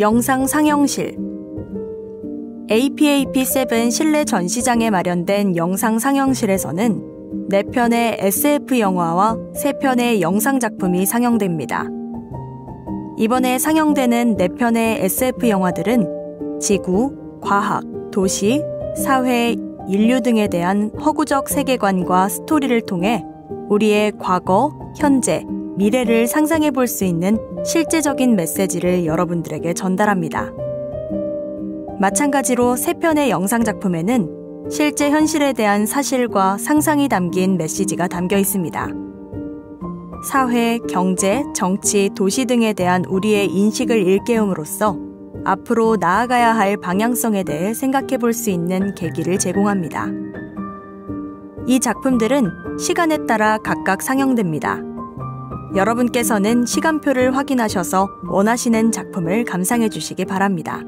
영상 상영실 APAP7 실내 전시장에 마련된 영상 상영실에서는 4편의 SF 영화와 3편의 영상 작품이 상영됩니다. 이번에 상영되는 4편의 SF 영화들은 지구, 과학, 도시, 사회, 인류 등에 대한 허구적 세계관과 스토리를 통해 우리의 과거, 현재, 미래를 상상해 볼 수 있는 실제적인 메시지를 여러분들에게 전달합니다. 마찬가지로 세 편의 영상 작품에는 실제 현실에 대한 사실과 상상이 담긴 메시지가 담겨 있습니다. 사회, 경제, 정치, 도시 등에 대한 우리의 인식을 일깨움으로써 앞으로 나아가야 할 방향성에 대해 생각해 볼 수 있는 계기를 제공합니다. 이 작품들은 시간에 따라 각각 상영됩니다. 여러분께서는 시간표를 확인하셔서 원하시는 작품을 감상해 주시기 바랍니다.